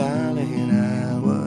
darling, I was